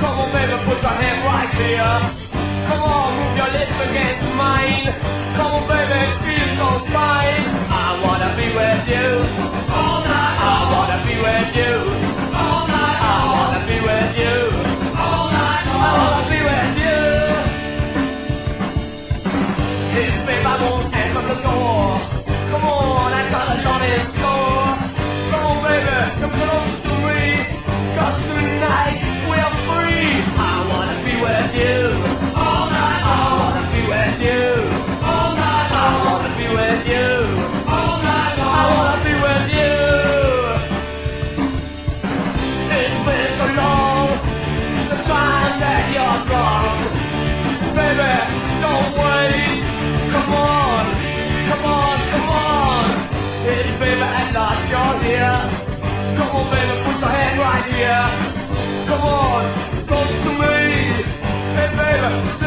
Come on, baby, put your hand right here. Come on, move your lips against mine. Come on. that you're here. Come on, baby, put your hand right here. Come on, close to me. Hey, baby.